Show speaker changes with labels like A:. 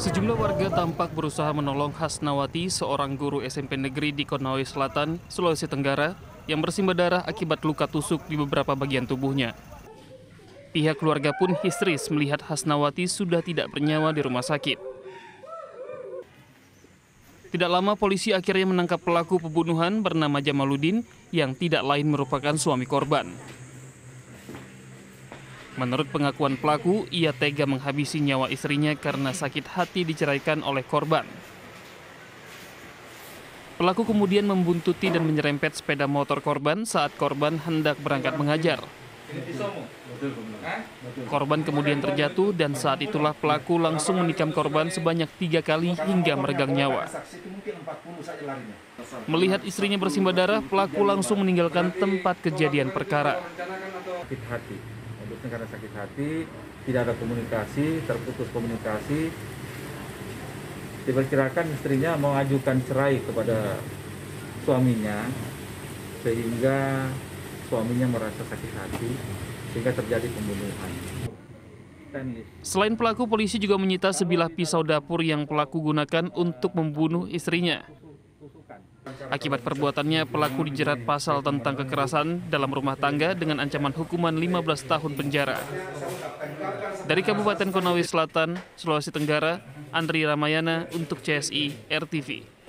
A: Sejumlah warga tampak berusaha menolong Hasnawati, seorang guru SMP negeri di Konawe Selatan, Sulawesi Tenggara, yang bersimbah darah akibat luka tusuk di beberapa bagian tubuhnya. Pihak keluarga pun histeris melihat Hasnawati sudah tidak bernyawa di rumah sakit. Tidak lama polisi akhirnya menangkap pelaku pembunuhan bernama Jamaluddin yang tidak lain merupakan suami korban. Menurut pengakuan pelaku, ia tega menghabisi nyawa istrinya karena sakit hati diceraikan oleh korban. Pelaku kemudian membuntuti dan menyerempet sepeda motor korban saat korban hendak berangkat mengajar. Korban kemudian terjatuh dan saat itulah pelaku langsung menikam korban sebanyak tiga kali hingga meregang nyawa. Melihat istrinya bersimbah darah, pelaku langsung meninggalkan tempat kejadian perkara.
B: Modusnya karena sakit hati, tidak ada komunikasi, terputus komunikasi. Diperkirakan istrinya mengajukan cerai kepada suaminya, sehingga suaminya merasa sakit hati, sehingga terjadi pembunuhan.
A: Selain pelaku, polisi juga menyita sebilah pisau dapur yang pelaku gunakan untuk membunuh istrinya. Akibat perbuatannya, pelaku dijerat pasal tentang kekerasan dalam rumah tangga dengan ancaman hukuman 15 tahun penjara. Dari Kabupaten Konawe Selatan, Sulawesi Tenggara, Andri Ramayana untuk CSI RTV.